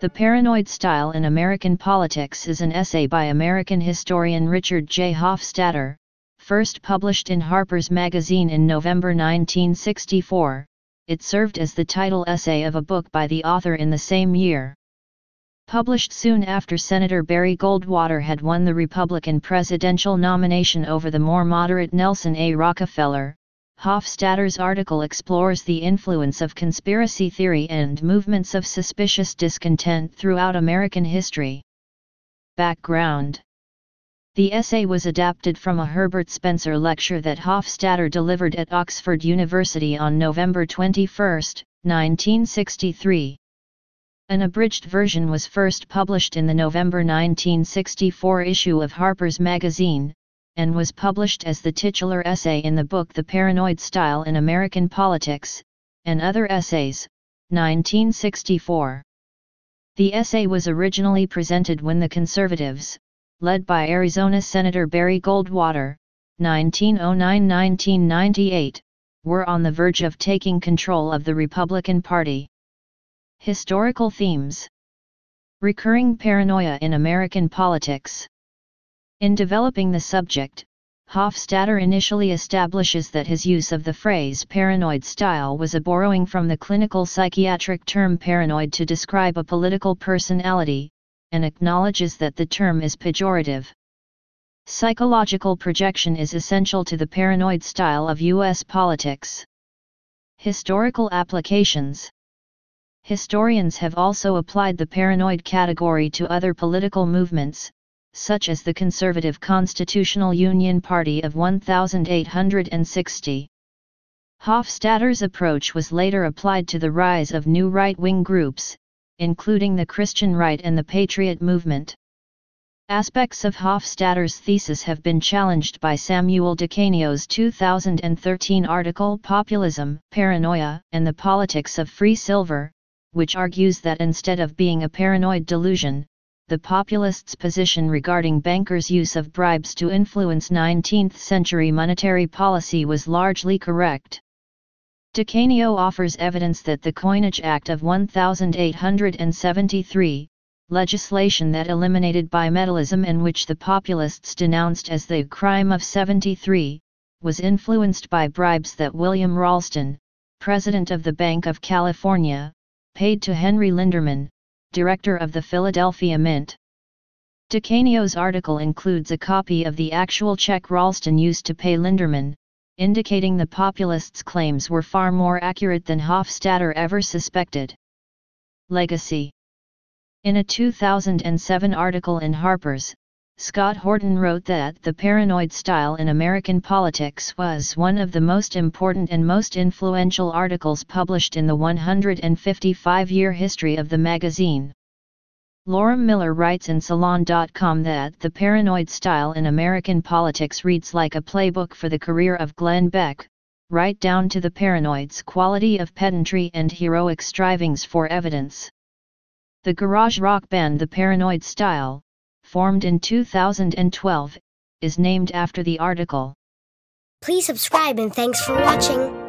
The Paranoid Style in American Politics is an essay by American historian Richard J. Hofstadter, first published in Harper's Magazine in November 1964. It served as the title essay of a book by the author in the same year. Published soon after Senator Barry Goldwater had won the Republican presidential nomination over the more moderate Nelson A. Rockefeller, Hofstadter's article explores the influence of conspiracy theory and movements of suspicious discontent throughout American history. Background The essay was adapted from a Herbert Spencer lecture that Hofstadter delivered at Oxford University on November 21, 1963. An abridged version was first published in the November 1964 issue of Harper's Magazine, and was published as the titular essay in the book The Paranoid Style in American Politics, and Other Essays, 1964. The essay was originally presented when the conservatives, led by Arizona Senator Barry Goldwater, 1909-1998, were on the verge of taking control of the Republican Party. Historical themes Recurring paranoia in American politics in developing the subject, Hofstadter initially establishes that his use of the phrase paranoid style was a borrowing from the clinical psychiatric term paranoid to describe a political personality, and acknowledges that the term is pejorative. Psychological projection is essential to the paranoid style of U.S. politics. Historical applications Historians have also applied the paranoid category to other political movements, such as the Conservative Constitutional Union Party of 1860. Hofstadter's approach was later applied to the rise of new right-wing groups, including the Christian right and the Patriot movement. Aspects of Hofstadter's thesis have been challenged by Samuel DeCanio's 2013 article Populism, Paranoia, and the Politics of Free Silver, which argues that instead of being a paranoid delusion, the populists' position regarding bankers' use of bribes to influence 19th century monetary policy was largely correct. DeCanio offers evidence that the Coinage Act of 1873, legislation that eliminated bimetallism and which the populists denounced as the crime of 73, was influenced by bribes that William Ralston, president of the Bank of California, paid to Henry Linderman, director of the Philadelphia Mint. DeCanio's article includes a copy of the actual check Ralston used to pay Linderman, indicating the populists' claims were far more accurate than Hofstadter ever suspected. Legacy In a 2007 article in Harper's, Scott Horton wrote that the paranoid style in American politics was one of the most important and most influential articles published in the 155-year history of the magazine. Laura Miller writes in Salon.com that the paranoid style in American politics reads like a playbook for the career of Glenn Beck, right down to the paranoid's quality of pedantry and heroic strivings for evidence. The garage rock band The Paranoid Style, formed in 2012, is named after the article. Please subscribe and thanks for watching.